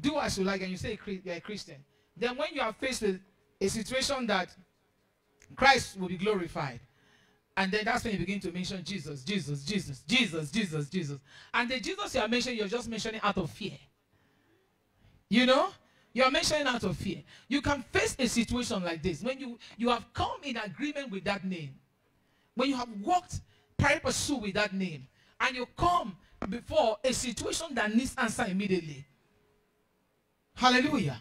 do as you like and you say you're a Christian, then when you are faced with a situation that Christ will be glorified, and then that's when you begin to mention Jesus, Jesus, Jesus, Jesus, Jesus, Jesus. And the Jesus you are mentioning, you're just mentioning out of fear. You know? You're mentioning out of fear. You can face a situation like this when you, you have come in agreement with that name. When you have walked pari passu with that name. And you come before a situation that needs answer immediately. Hallelujah.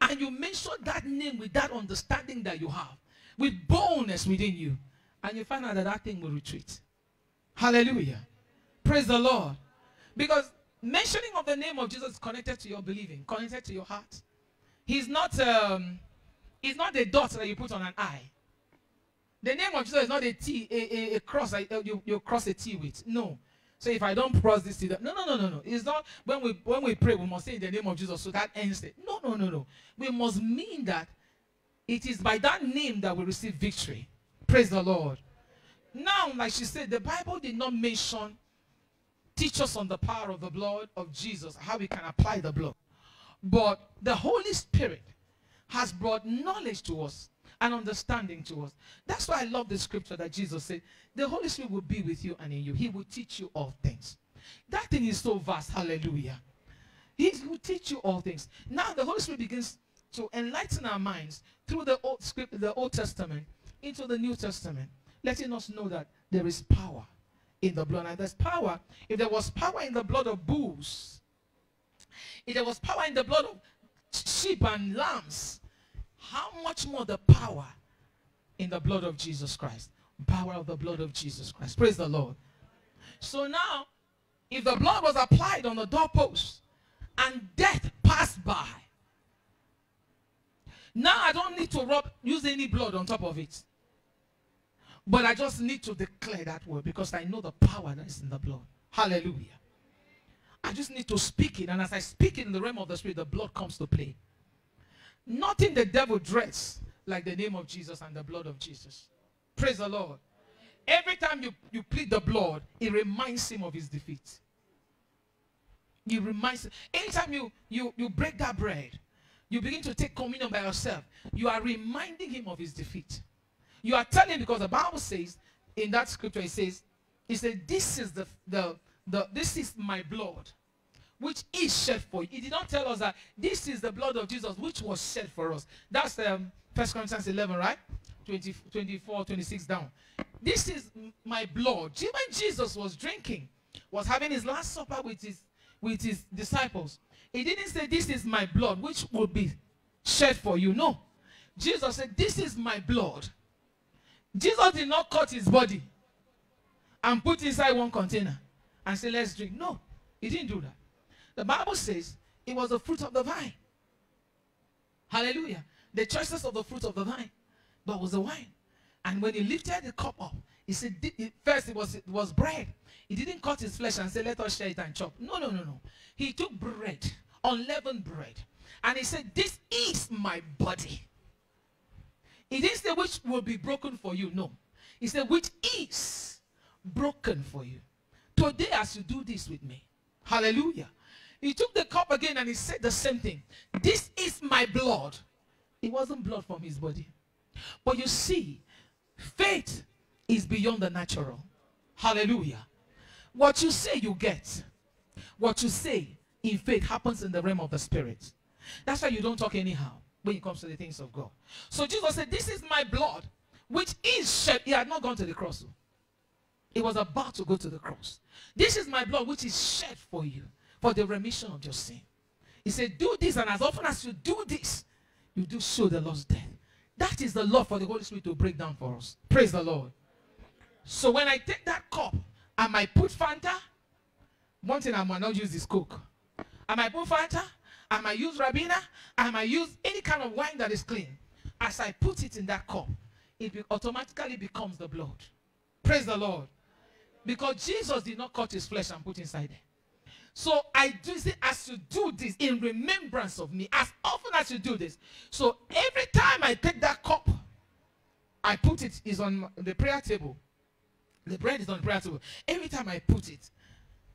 And you mention that name with that understanding that you have. With boldness within you and you find out that that thing will retreat. Hallelujah. Praise the Lord. Because mentioning of the name of Jesus is connected to your believing, connected to your heart. He's not um, he's not a dot that you put on an eye. The name of Jesus is not a T, a, a, a cross that you, you cross a T with. No. So if I don't cross this no, no, no, no, no. It's not when we when we pray, we must say in the name of Jesus, so that ends it. No, no, no, no. We must mean that it is by that name that we receive victory. Praise the Lord. Now, like she said, the Bible did not mention, teach us on the power of the blood of Jesus, how we can apply the blood. But the Holy Spirit has brought knowledge to us and understanding to us. That's why I love the scripture that Jesus said, the Holy Spirit will be with you and in you. He will teach you all things. That thing is so vast. Hallelujah. He will teach you all things. Now the Holy Spirit begins to enlighten our minds through the Old Script, the Old Testament, into the New Testament, letting us know that there is power in the blood. And there's power. If there was power in the blood of bulls, if there was power in the blood of sheep and lambs, how much more the power in the blood of Jesus Christ? Power of the blood of Jesus Christ. Praise the Lord. So now, if the blood was applied on the doorpost and death passed by, now I don't need to rub, use any blood on top of it. But I just need to declare that word because I know the power that is in the blood. Hallelujah. I just need to speak it. And as I speak it in the realm of the spirit, the blood comes to play. Nothing the devil dreads like the name of Jesus and the blood of Jesus. Praise the Lord. Every time you, you plead the blood, it reminds him of his defeat. It reminds him. Anytime you, you, you break that bread, you begin to take communion by yourself, you are reminding him of his defeat. You are telling because the Bible says in that scripture, it says, it says, this is the, the, the this is my blood, which is shed for you. He did not tell us that this is the blood of Jesus, which was shed for us. That's um, 1 Corinthians 11, right? 20, 24, 26 down. This is my blood. When Jesus was drinking, was having his last supper with his, with his disciples, he didn't say, this is my blood, which will be shed for you. No. Jesus said, this is my blood, Jesus did not cut his body and put inside one container and say, let's drink. No, he didn't do that. The Bible says it was the fruit of the vine. Hallelujah. The choices of the fruit of the vine, but was the wine. And when he lifted the cup up, he said, first it was, it was bread. He didn't cut his flesh and say, let us share it and chop. No, no, no, no. He took bread, unleavened bread, and he said, this is my body he didn't say which will be broken for you. No. He said which is broken for you. Today as you do this with me. Hallelujah. He took the cup again and he said the same thing. This is my blood. It wasn't blood from his body. But you see, faith is beyond the natural. Hallelujah. What you say, you get. What you say in faith happens in the realm of the spirit. That's why you don't talk anyhow when it comes to the things of God. So Jesus said, This is my blood, which is shed. He had not gone to the cross. He was about to go to the cross. This is my blood, which is shed for you, for the remission of your sin. He said, Do this, and as often as you do this, you do show the Lord's death. That is the love for the Holy Spirit to break down for us. Praise the Lord. So when I take that cup, I might put Fanta. One thing I might not use is Coke. I might put Fanta. I might use Ribena. I might use any kind of wine that is clean. As I put it in that cup, it be automatically becomes the blood. Praise the Lord. Because Jesus did not cut his flesh and put inside there. So I do it as you do this in remembrance of me, as often as you do this. So every time I take that cup, I put it is on the prayer table. The bread is on the prayer table. Every time I put it,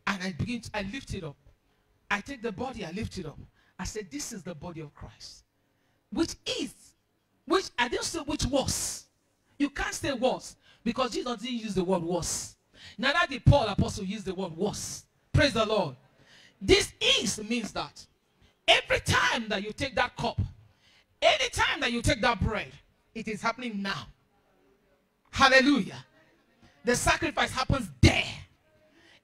and I begin, to, I lift it up. I take the body, I lift it up. I said, This is the body of Christ. Which is, which I didn't say which was. You can't say was because Jesus didn't use the word was. Neither did Paul apostle use the word was. Praise the Lord. This is means that every time that you take that cup, any time that you take that bread, it is happening now. Hallelujah. The sacrifice happens there.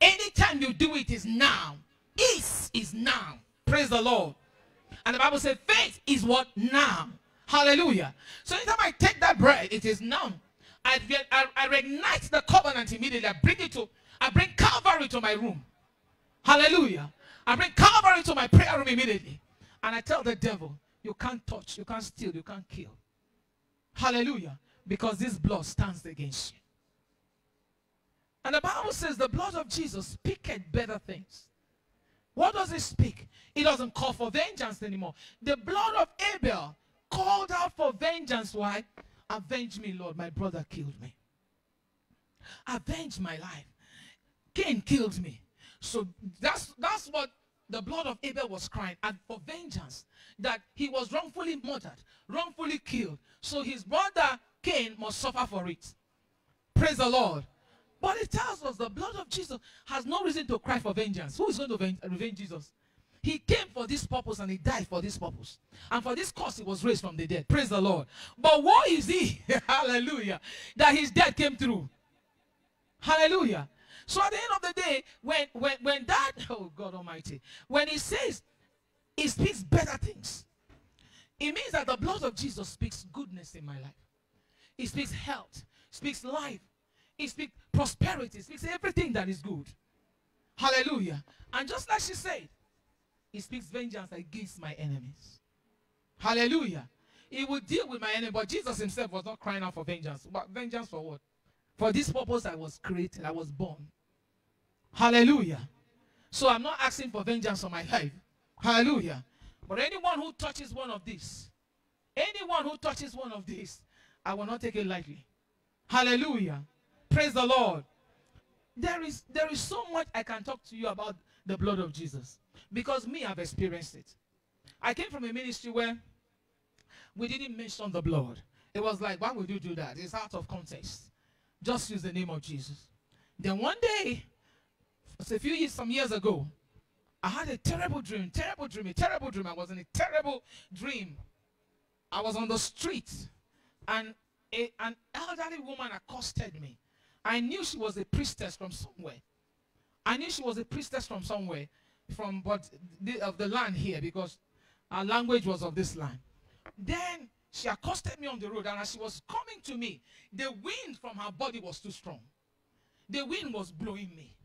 Anytime you do it is now. Is is now. Praise the Lord. And the Bible says faith is what now. Hallelujah. So anytime I take that bread, it is now. I, I, I reignite the covenant immediately. I bring it to, I bring Calvary to my room. Hallelujah. I bring Calvary to my prayer room immediately. And I tell the devil, you can't touch, you can't steal, you can't kill. Hallelujah. Because this blood stands against you. And the Bible says the blood of Jesus speaketh better things. What does it speak? It doesn't call for vengeance anymore. The blood of Abel called out for vengeance. Why? Avenge me, Lord. My brother killed me. Avenge my life. Cain killed me. So that's that's what the blood of Abel was crying and for vengeance that he was wrongfully murdered, wrongfully killed. So his brother Cain must suffer for it. Praise the Lord. But it tells us the blood of Jesus has no reason to cry for vengeance. Who is going to revenge Jesus? He came for this purpose and he died for this purpose. And for this cause he was raised from the dead. Praise the Lord. But what is he? Hallelujah. That his death came through. Hallelujah. So at the end of the day, when when when that oh God Almighty, when he says he speaks better things, it means that the blood of Jesus speaks goodness in my life. It speaks health, speaks life, it speaks prosperity, it speaks everything that is good. Hallelujah. And just like she said, he speaks vengeance against my enemies. Hallelujah. He will deal with my enemy, but Jesus himself was not crying out for vengeance. But vengeance for what? For this purpose I was created, I was born. Hallelujah. So I'm not asking for vengeance on my life. Hallelujah. But anyone who touches one of these, anyone who touches one of these, I will not take it lightly. Hallelujah. Praise the Lord. There is there is so much I can talk to you about the blood of Jesus. Because me, I've experienced it. I came from a ministry where we didn't mention the blood. It was like, why would you do that? It's out of context. Just use the name of Jesus. Then one day, a few years, some years ago, I had a terrible dream, terrible dream, a terrible dream. I was in a terrible dream. I was on the street, and a, an elderly woman accosted me. I knew she was a priestess from somewhere. I knew she was a priestess from somewhere, from but the, of the land here, because our language was of this land. Then she accosted me on the road, and as she was coming to me, the wind from her body was too strong. The wind was blowing me.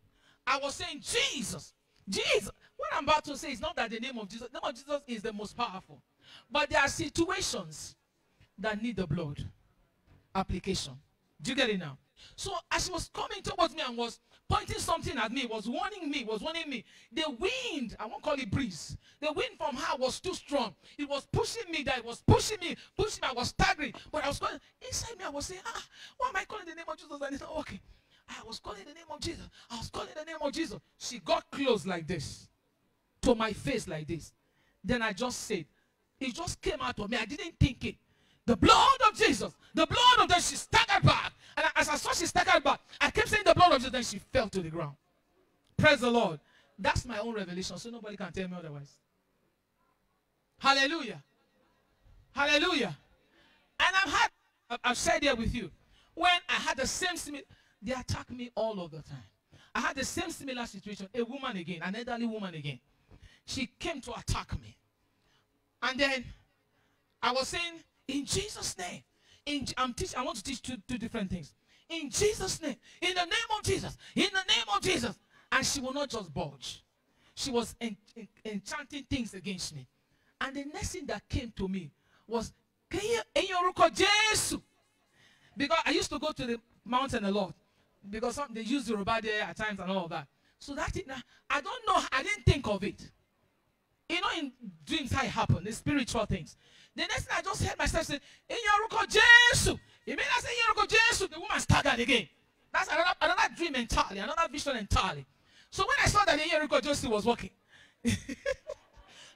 I was saying, Jesus, Jesus. What I'm about to say is not that the name of Jesus, the name of Jesus is the most powerful. But there are situations that need the blood application. Do you get it now? So as she was coming towards me and was pointing something at me, was warning me, was warning me, the wind, I won't call it breeze, the wind from her was too strong. It was pushing me that it was pushing me, pushing me, I was staggering. But I was calling, inside me, I was saying, ah, why am I calling the name of Jesus? And it's not working. I was calling the name of Jesus. I was calling the name of Jesus. She got close like this to my face like this. Then I just said, it just came out of me. I didn't think it. The blood of Jesus. The blood of Jesus. She staggered back. And as I saw she staggered back, I kept saying the blood of Jesus. Then she fell to the ground. Praise the Lord. That's my own revelation. So nobody can tell me otherwise. Hallelujah. Hallelujah. And I've had, I've said here with you, when I had the same, they attack me all of the time. I had the same similar situation. A woman again, an elderly woman again. She came to attack me. And then I was saying, in Jesus' name, in, I'm teaching, I want to teach two, two different things. In Jesus' name, in the name of Jesus, in the name of Jesus. And she will not just budge. She was en en enchanting things against me. And the next thing that came to me was, Can you, in your Jesus. Because I used to go to the mountain a lot. Because some, they use Yoruba there at times and all that. So that thing, I don't know, I didn't think of it. You know, in dreams how it happened, the spiritual things. The next thing I just heard myself say, In your Jesus. Mean I say in your Jesus, the woman staggered again. That's another, another dream entirely, another vision entirely. So when I saw that Jericho Jesus was walking,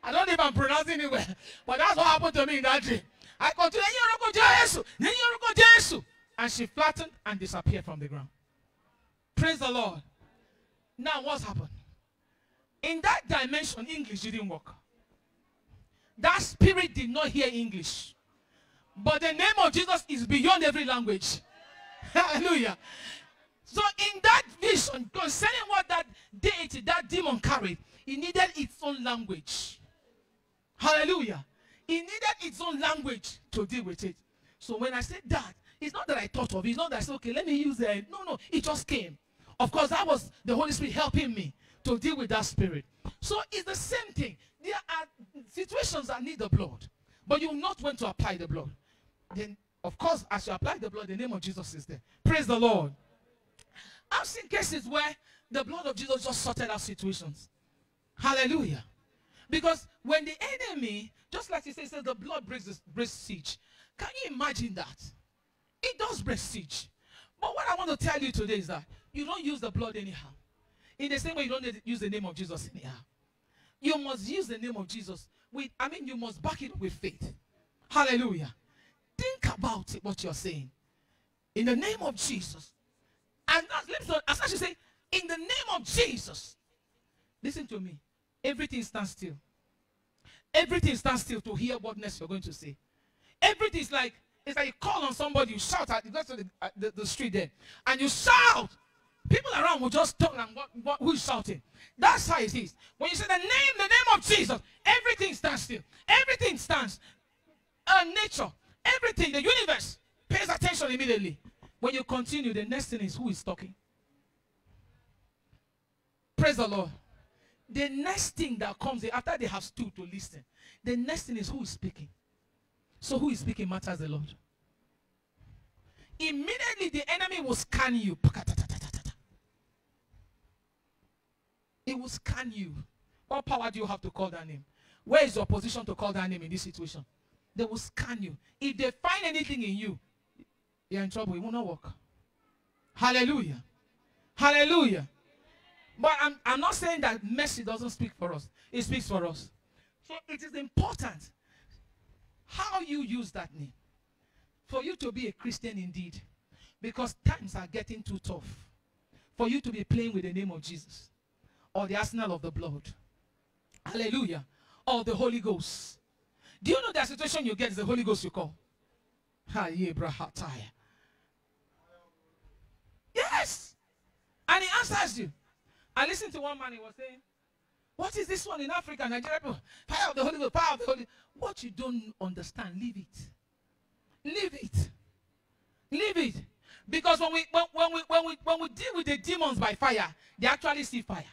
I don't even pronounce it anywhere. But that's what happened to me in that dream. I continue, "Ẹ̀yin orúkọ Jésù, ẹ̀yin orúkọ Jésù." And she flattened and disappeared from the ground. Praise the Lord. Now what's happened? In that dimension, English didn't work. That spirit did not hear English. But the name of Jesus is beyond every language. Hallelujah. So in that vision, concerning what that deity, that demon carried, it needed its own language. Hallelujah. It needed its own language to deal with it. So when I said that, it's not that I thought of it. It's not that I said, okay, let me use it. No, no, it just came. Of course, that was the Holy Spirit helping me to deal with that spirit. So it's the same thing. There are situations that need the blood, but you not want to apply the blood. Then, of course, as you apply the blood, the name of Jesus is there. Praise the Lord. I've seen cases where the blood of Jesus just sorted out situations. Hallelujah. Because when the enemy, just like he says, says the blood breaks, the, breaks siege. Can you imagine that? It does break siege. But what I want to tell you today is that you don't use the blood anyhow. In the same way you don't use the name of Jesus anyhow. You must use the name of Jesus with, I mean, you must back it with faith. Hallelujah. Think about it, what you're saying. In the name of Jesus. And as, as I should say, in the name of Jesus. Listen to me. Everything stands still. Everything stands still to hear what next you're going to say. Everything is like, it's like you call on somebody, you shout at, you go to the, the, the street there, and you shout. People around will just talk and what, what, who's shouting. That's how it is. When you say the name, the name of Jesus, everything stands still. Everything stands. Uh, nature, everything, the universe pays attention immediately. When you continue, the next thing is who is talking. Praise the Lord. The next thing that comes after they have stood to listen, the next thing is who is speaking. So who is speaking matters a lot. Immediately the enemy will scan you. It will scan you. What power do you have to call that name? Where is your position to call that name in this situation? They will scan you. If they find anything in you, you're in trouble. It will not work. Hallelujah. Hallelujah. But I'm, I'm not saying that mercy doesn't speak for us. It speaks for us. So it is important how you use that name for you to be a Christian indeed. Because times are getting too tough for you to be playing with the name of Jesus or the arsenal of the blood. Hallelujah. Or the Holy Ghost. Do you know that situation you get is the Holy Ghost you call? Yes. And he answers you. I listened to one man, he was saying, What is this one in Africa, Nigeria? Fire of the Holy Ghost, power of the Holy What you don't understand, leave it. Leave it. Leave it. Because when we when, when we when we when we deal with the demons by fire, they actually see fire.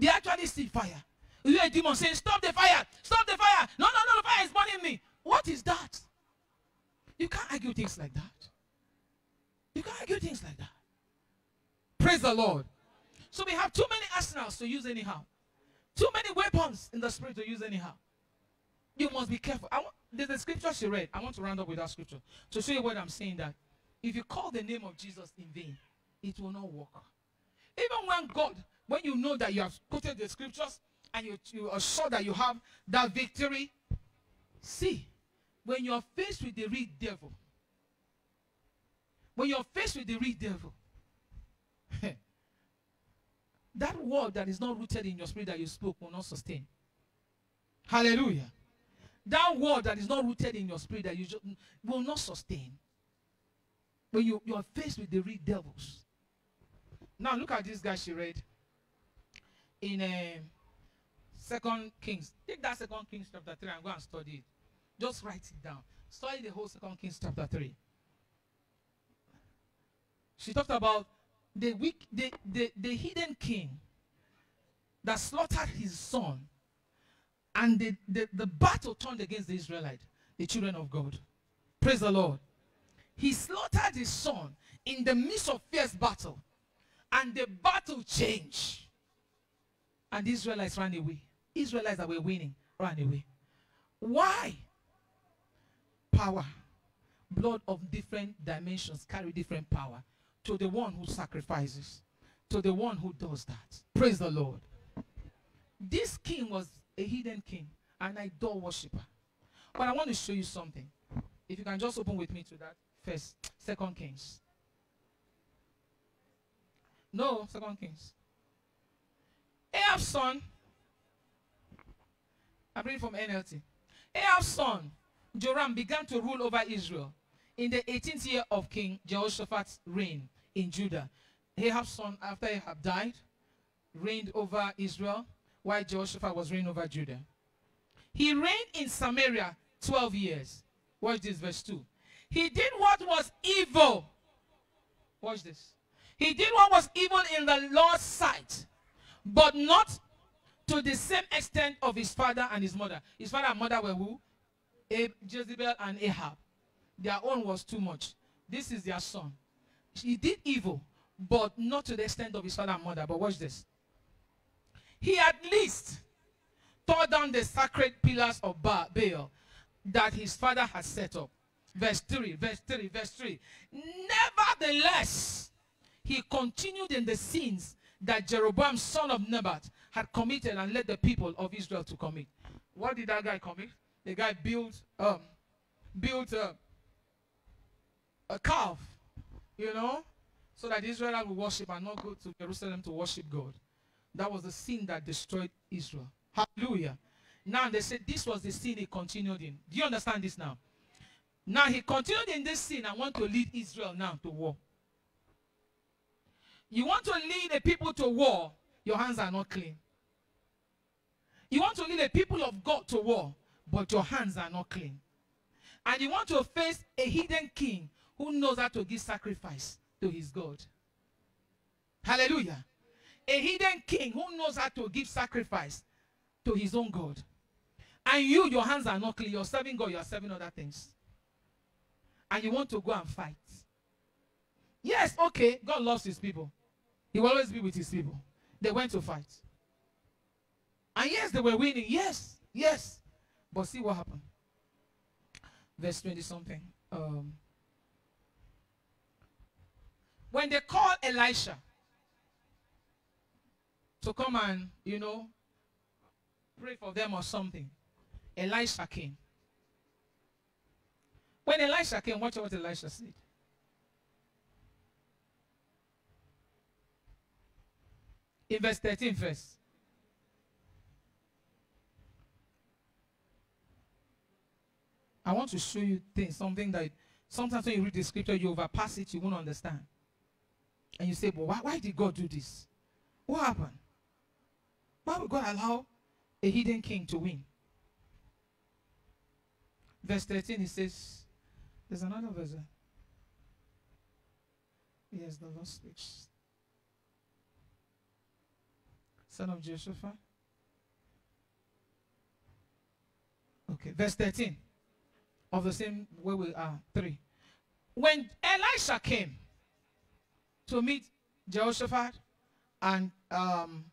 They actually see fire. You hear a demon saying, Stop the fire! Stop the fire! No, no, no, the fire is burning me. What is that? You can't argue things like that. You can't argue things like that. Praise the Lord. So we have too many arsenals to use anyhow. Too many weapons in the spirit to use anyhow. You must be careful. I want, there's a scripture she read. I want to round up with that scripture to show you what I'm saying that if you call the name of Jesus in vain, it will not work. Even when God, when you know that you have quoted the scriptures and you, you are sure that you have that victory, see, when you're faced with the real devil, when you're faced with the real devil, that word that is not rooted in your spirit that you spoke will not sustain. Hallelujah. That word that is not rooted in your spirit that you just will not sustain. When you, you are faced with the real devils. Now look at this guy she read in uh, Second Kings. Take that Second Kings chapter 3 and go and study it. Just write it down. Study the whole Second Kings chapter 3. She talked about the, weak, the, the, the hidden king that slaughtered his son and the, the, the battle turned against the Israelite, the children of God. Praise the Lord. He slaughtered his son in the midst of fierce battle. And the battle changed. And the Israelites ran away. Israelites that were winning ran away. Why? Power. Blood of different dimensions carry different power to the one who sacrifices, to the one who does that. Praise the Lord. This king was a hidden king, an idol worshiper. But I want to show you something. If you can just open with me to that first, Second Kings. No, Second Kings. Ahab's son. I'm reading from NLT. Ahab's son, Joram, began to rule over Israel in the 18th year of King Jehoshaphat's reign in Judah. Ahab's son, after Ahab died, reigned over Israel, while Jehoshaphat was reigning over Judah. He reigned in Samaria 12 years. Watch this, verse 2. He did what was evil. Watch this. He did what was evil in the Lord's sight, but not to the same extent of his father and his mother. His father and mother were who? Ab- Jezebel and Ahab. Their own was too much. This is their son. He did evil, but not to the extent of his father and mother. But watch this. He at least tore down the sacred pillars of Ba- Baal that his father had set up. Verse 3, verse 3, verse 3. Nevertheless, he continued in the sins that Jeroboam, son of Nebat, had committed and led the people of Israel to commit. What did that guy commit? The guy built um built a, a calf, you know, so that Israel would worship and not go to Jerusalem to worship God. That was the sin that destroyed Israel. Hallelujah. Now they said this was the sin he continued in. Do you understand this now? Now he continued in this sin and want to lead Israel now to war. You want to lead a people to war, your hands are not clean. You want to lead a people of God to war, but your hands are not clean. And you want to face a hidden king who knows how to give sacrifice to his God. Hallelujah. A hidden king who knows how to give sacrifice to his own God. And you, your hands are not clean. You're serving God, you're serving other things. And you want to go and fight. Yes, okay, God loves his people. He will always be with his people. They went to fight. And yes, they were winning. Yes, yes. But see what happened. Verse 20 something. Um, when they called Elisha to come and, you know, pray for them or something, Elisha came. When Elisha came, watch what Elisha said. In verse 13 first. I want to show you things, something that sometimes when you read the scripture, you overpass it, you won't understand. And you say, but why, why did God do this? What happened? Why would God allow a hidden king to win? Verse 13, he says, there's another verse. Yes, the Lord speaks. Son of Jehoshaphat. Okay, verse 13 of the same way we are. Three. When Elisha came to meet Jehoshaphat and um,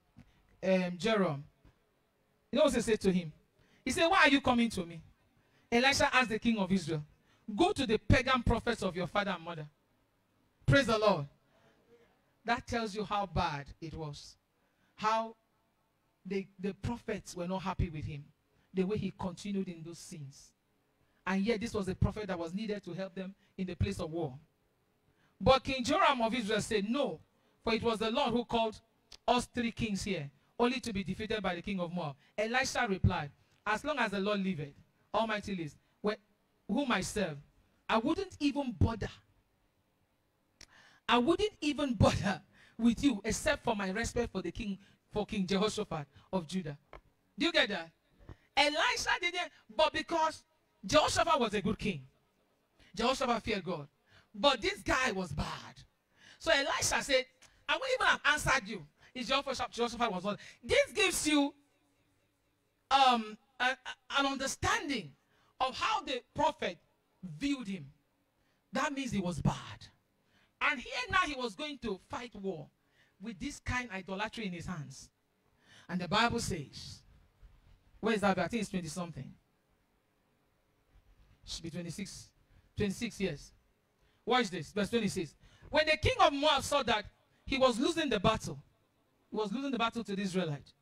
um, Joram, you know what he said to him? He said, Why are you coming to me? Elisha asked the king of Israel, Go to the pagan prophets of your father and mother. Praise the Lord. That tells you how bad it was. How the, the prophets were not happy with him. The way he continued in those sins. And yet, this was a prophet that was needed to help them in the place of war. But King Joram of Israel said, No, for it was the Lord who called us three kings here, only to be defeated by the king of Moab. Elisha replied, As long as the Lord liveth, Almighty lives, wh- whom I serve, I wouldn't even bother. I wouldn't even bother with you except for my respect for the king, for King Jehoshaphat of Judah. Do you get that? Elisha didn't, but because Jehoshaphat was a good king, Jehoshaphat feared God. But this guy was bad. So Elisha said, I won't even have answered you. If Jehoshaphat, Jehoshaphat was not. This gives you um, a- a- an understanding of how the prophet viewed him. That means he was bad. And here now he was going to fight war with this kind idolatry in his hands. And the Bible says, where is that? I think it's 20 something. Should be 26. 26 years. Watch this. Verse 26. When the king of Moab saw that he was losing the battle, he was losing the battle to the Israelite,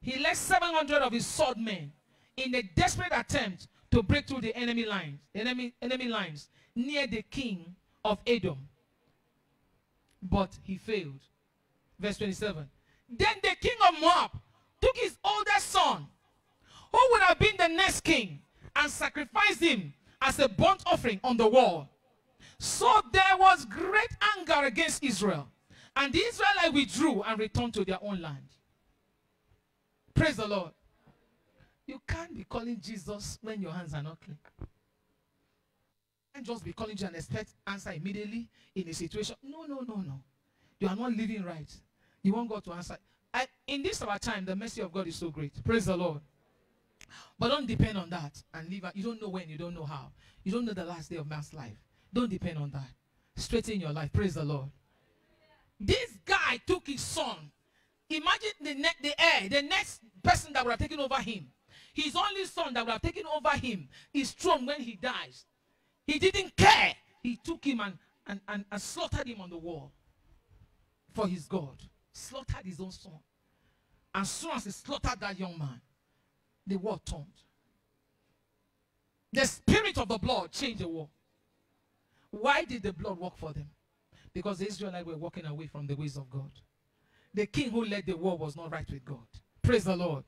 he left 700 of his swordmen in a desperate attempt to break through the enemy lines, enemy, enemy lines near the king of Edom. But he failed. Verse 27. Then the king of Moab took his oldest son, who would have been the next king, and sacrificed him as a burnt offering on the wall. So there was great anger against Israel. And the Israelites withdrew and returned to their own land. Praise the Lord. You can't be calling Jesus when your hands are not clean. Can't just be calling you and expect answer immediately in a situation. No, no, no, no. You are not living right. You want God to answer. I, in this our time, the mercy of God is so great. Praise the Lord. But don't depend on that and leave. You don't know when, you don't know how. You don't know the last day of man's life. Don't depend on that. Straighten your life. Praise the Lord. This guy took his son. Imagine the, ne- the heir, the next person that would have taken over him. His only son that would have taken over him is thrown when he dies. He didn't care. He took him and, and, and, and slaughtered him on the wall for his God. Slaughtered his own son. And as soon as he slaughtered that young man, the war turned. The spirit of the blood changed the war. Why did the blood work for them? Because the Israelites were walking away from the ways of God. The king who led the war was not right with God. Praise the Lord.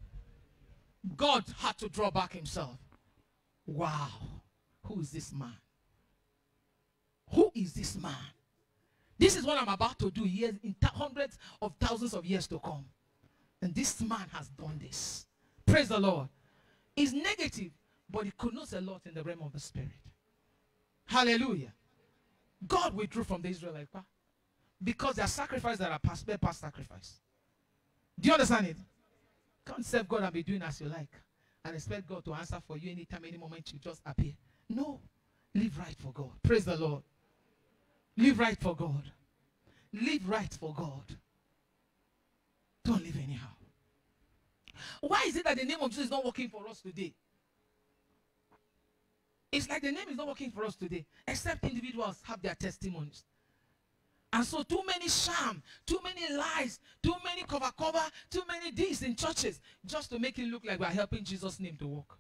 God had to draw back himself. Wow. Who is this man? Is this man? This is what I'm about to do years in hundreds of thousands of years to come. And this man has done this. Praise the Lord. It's negative, but it connotes a lot in the realm of the spirit. Hallelujah. God withdrew from the Israelites because their sacrifice that are past, past sacrifice. Do you understand it? Can't serve God and be doing as you like and expect God to answer for you anytime, any moment you just appear. No. Live right for God. Praise the Lord. Live right for God. Live right for God. Don't live anyhow. Why is it that the name of Jesus is not working for us today? It's like the name is not working for us today, except individuals have their testimonies. And so too many sham, too many lies, too many cover cover, too many deeds in churches just to make it look like we're helping Jesus' name to work.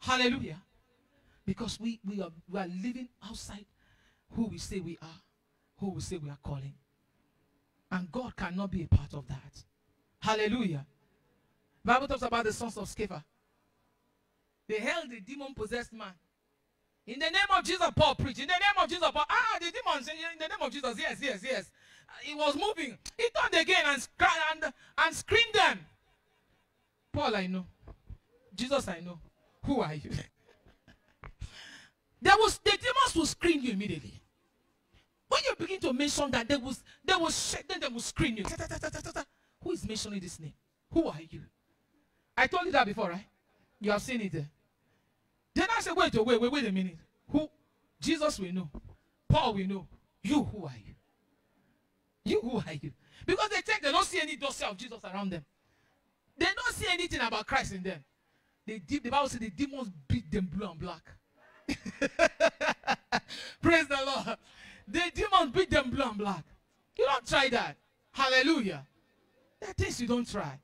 Hallelujah. Because we, we, are, we are living outside who we say we are, who we say we are calling. And God cannot be a part of that. Hallelujah. Bible talks about the sons of Sceva. They held the demon-possessed man. In the name of Jesus, Paul preached. In the name of Jesus, Paul. Ah, the demon in the name of Jesus. Yes, yes, yes. He was moving. He turned again and, and, and screamed them. Paul, I know. Jesus, I know. Who are you? there was the demons will scream you immediately. Begin to mention that, they will, they will shake, then they will screen you. Who is mentioning this name? Who are you? I told you that before, right? You have seen it. Then I said, wait, wait, wait, wait a minute. Who? Jesus we know. Paul we know. You, who are you? You, who are you? Because they take, they don't see any dossier of Jesus around them. They don't see anything about Christ in them. They, the Bible says the demons beat them blue and black. Praise the Lord. The demons beat them blue and black. You don't try that. Hallelujah. There are things you don't try.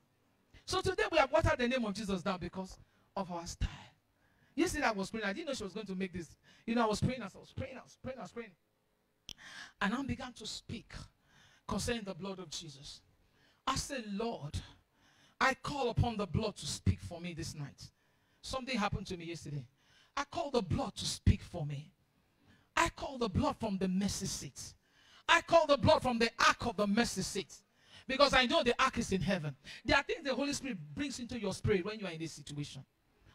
So today we have watered the name of Jesus down because of our style. Yesterday I was praying. I didn't know she was going to make this. You know, I was praying as I was praying, I was praying, I was praying. And I began to speak concerning the blood of Jesus. I said, Lord, I call upon the blood to speak for me this night. Something happened to me yesterday. I call the blood to speak for me. I call the blood from the mercy seat. I call the blood from the ark of the mercy seat. Because I know the ark is in heaven. There are things the Holy Spirit brings into your spirit when you are in this situation.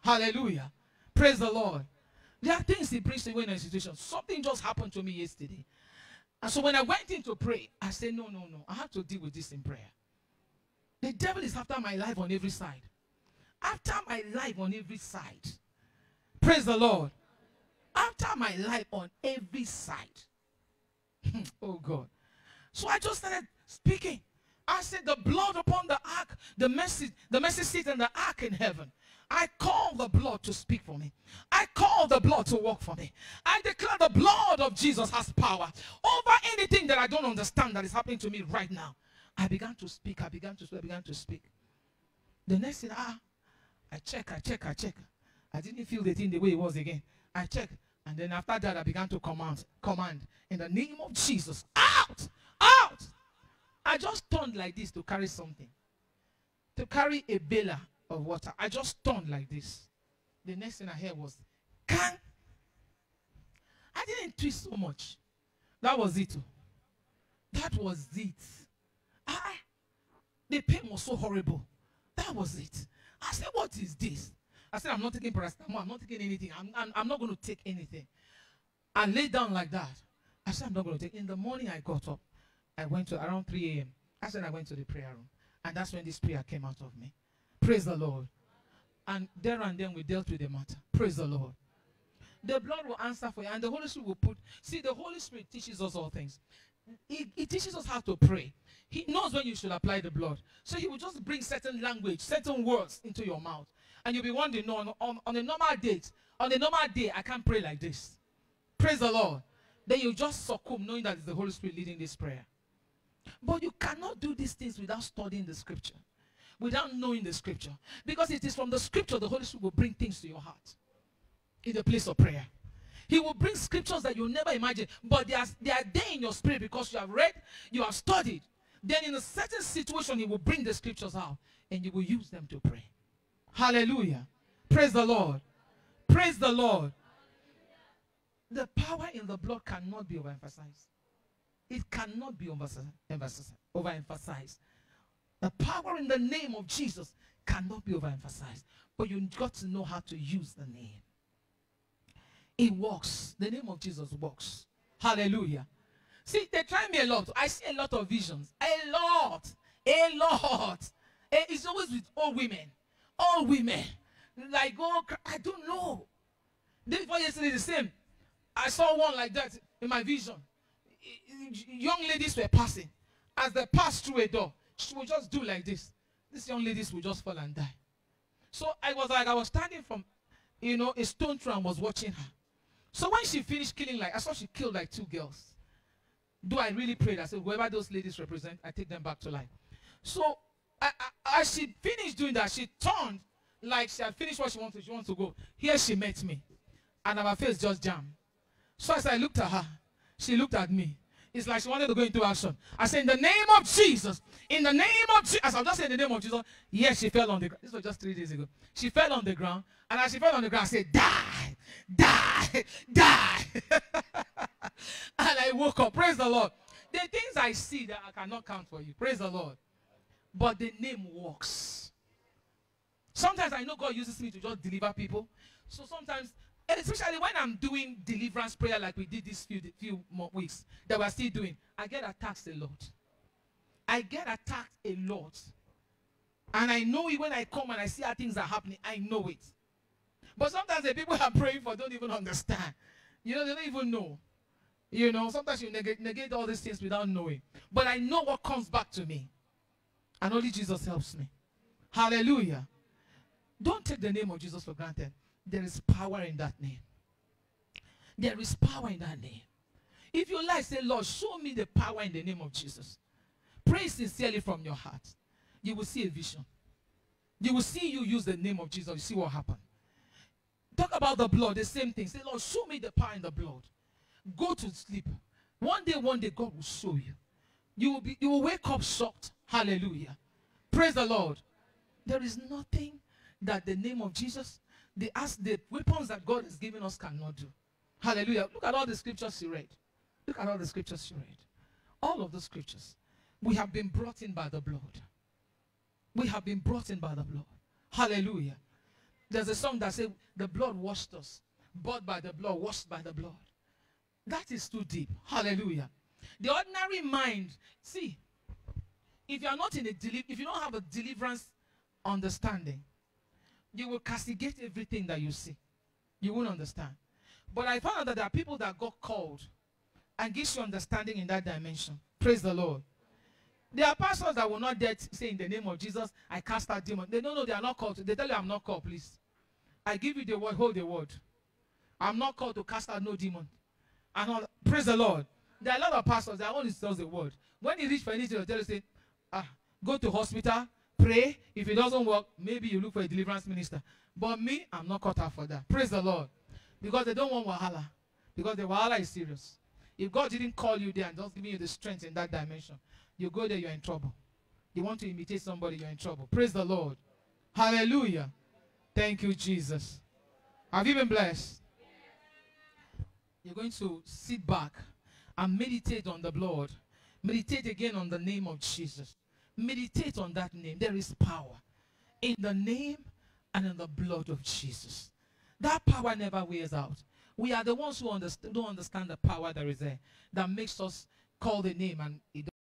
Hallelujah. Praise the Lord. There are things he brings to you in a situation. Something just happened to me yesterday. And so when I went in to pray, I said, no, no, no. I have to deal with this in prayer. The devil is after my life on every side. After my life on every side. Praise the Lord. After my life on every side. oh God. So I just started speaking. I said, the blood upon the ark, the message, the message seat and the ark in heaven. I call the blood to speak for me. I call the blood to work for me. I declare the blood of Jesus has power over anything that I don't understand that is happening to me right now. I began to speak. I began to speak. I began to speak. The next thing, ah, I check, I check, I check. I didn't feel the thing the way it was again. I check. And then after that, I began to command, command in the name of Jesus, out, out. I just turned like this to carry something, to carry a baler of water. I just turned like this. The next thing I heard was, can. I didn't twist so much. That was it. oh. That was it. Ah, the pain was so horrible. That was it. I said, What is this? I said, I'm not taking paracetamol. I'm not taking anything. I'm, I'm, I'm not going to take anything. I lay down like that. I said, I'm not going to take. In the morning, I got up. I went to around 3 a.m. I said, I went to the prayer room. And that's when this prayer came out of me. Praise the Lord. And there and then we dealt with the matter. Praise the Lord. The blood will answer for you, and the Holy Spirit will put. See, the Holy Spirit teaches us all things. He, he teaches us how to pray. He knows when you should apply the blood. So he will just bring certain language, certain words into your mouth. And you'll be wondering, no, on, on, on a normal date, on a normal day, I can't pray like this. Praise the Lord. Then you just succumb knowing that it's the Holy Spirit leading this prayer. But you cannot do these things without studying the scripture, without knowing the scripture. Because it is from the scripture the Holy Spirit will bring things to your heart in the place of prayer. He will bring scriptures that you'll never imagine, but they are, they are there in your spirit because you have read, you have studied. Then, in a certain situation, He will bring the scriptures out and you will use them to pray. Hallelujah. Praise the Lord. Praise the Lord. The power in the blood cannot be overemphasized. It cannot be overemphasized. The power in the name of Jesus cannot be overemphasized. But you've got to know how to use the name. It works. The name of Jesus works. Hallelujah. See, they try me a lot. I see a lot of visions. A lot. A lot. Eh, It's always with all women. All women. Like, oh, I don't know. Day before yesterday, the same. I saw one like that in my vision. Young ladies were passing. As they passed through a door, she would just do like this. These young ladies would just fall and die. So I was like, I was standing from, you know, a stone throw and was watching her. So when she finished killing, like, I saw she killed like two girls. Do I really prayed? I said, whoever those ladies represent, I take them back to life. So as she finished doing that, she turned like she had finished what she wanted. She wants to go. Here she met me. And our face just jammed. So as I looked at her, she looked at me. It's like she wanted to go into action. I said, in the name of Jesus, in the name of Jesus, as I just said in the name of Jesus, yes, she fell on the ground. This was just three days ago. She fell on the ground, and as she fell on the ground, I said, die, die, die. and I woke up. Praise the Lord. The things I see that I cannot count for you. Praise the Lord. But the name works. Sometimes I know God uses me to just deliver people. So sometimes, especially when I'm doing deliverance prayer like we did these few, few weeks that we're still doing, I get attacked a lot. I get attacked a lot. And I know it when I come and I see how things are happening. I know it. But sometimes the people I'm praying for don't even understand. You know, they don't even know. You know, sometimes you negate all these things without knowing. But I know what comes back to me. And only Jesus helps me. Hallelujah. Don't take the name of Jesus for granted. There is power in that name. There is power in that name. If you like, say, Lord, show me the power in the name of Jesus. Pray sincerely from your heart. You will see a vision. You will see you use the name of Jesus. You see what happened. Talk about the blood, the same thing. Say, Lord, show me the power in the blood. Go to sleep. One day, one day, God will show you. You will be, you will wake up shocked. Hallelujah. Praise the Lord. There is nothing that the name of Jesus, the as the weapons that God has given us cannot do. Hallelujah. Look at all the scriptures you read. Look at all the scriptures you read. All of the scriptures. We have been brought in by the blood. We have been brought in by the blood. Hallelujah. There's a song that says, The blood washed us, bought by the blood, washed by the blood. That is too deep. Hallelujah. The ordinary mind, see, if you are not in a deli- if you don't have a deliverance understanding, you will castigate everything that you see. You won't understand. But I found out that there are people that got called and gives you understanding in that dimension. Praise the Lord. There are pastors that will not dare say in the name of Jesus, I cast out demon. They don't know they are not called. They tell you I'm not called, please. I give you the word, hold the word. I'm not called to cast out no demon. And all praise the Lord. There are a lot of pastors that only tells the word. When you reach for anything, they'll tell you say, ah, go to hospital, Pray. If it doesn't work, maybe you look for a deliverance minister. But me, I'm not cut out for that. Praise the Lord. Because they don't want wahala. Because the wahala is serious. If God didn't call you there and just giving you the strength in that dimension, you go there, you're in trouble. You want to imitate somebody, you're in trouble. Praise the Lord. Hallelujah. Thank you, Jesus. Have you been blessed? You're going to sit back and meditate on the blood. Meditate again on the name of Jesus. Meditate on that name. There is power in the name and in the blood of Jesus. That power never wears out. We are the ones who don't understand the power that is there that makes us call the name and it